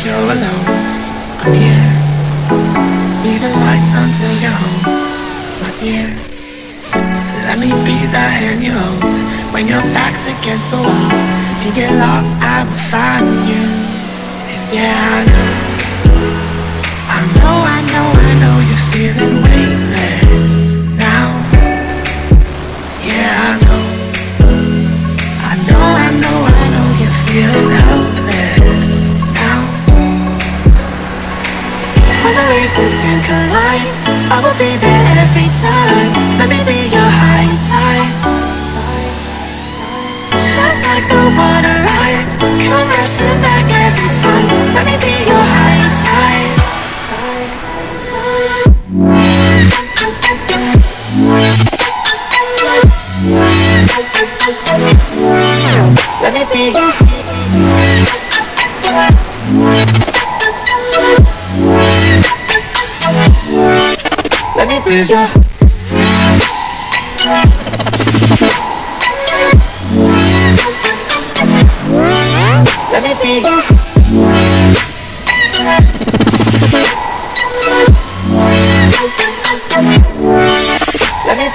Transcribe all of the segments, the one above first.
you're alone, I'm here. Be the lights until you're home, my dear. Let me be the hand you hold when your back's against the wall. If you get lost, I will find you. And yeah, I know, Waves and collide, I will be there every time. Let me be your high tide. Just like the water, I come rushing back every time. Let me be your high tide. Let me be your Let me be. Let me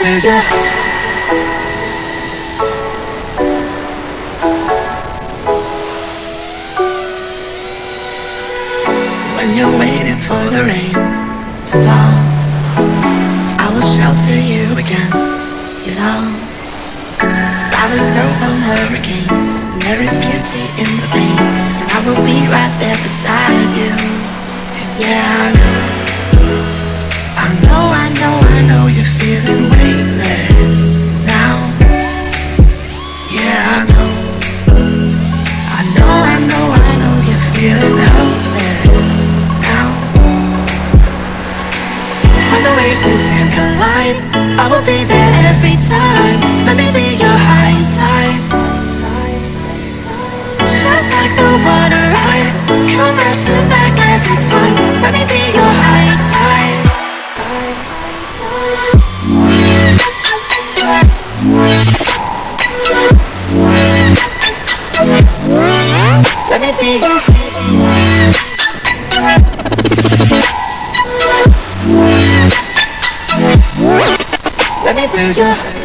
When you're waiting for the rain to fall against it all Flowers grow from hurricanes And there is beauty in the pain. And I will be right there beside you. Yeah, I know. I know, I know, I know you're feeling weightless now. Yeah, I know. I know, I know, I know you're feeling helpless now. When the waves and sand collide, will be there every time. Let me be your high tide. Just like the water, I come rushing back every time. Let me be your high tide. Let me be your Your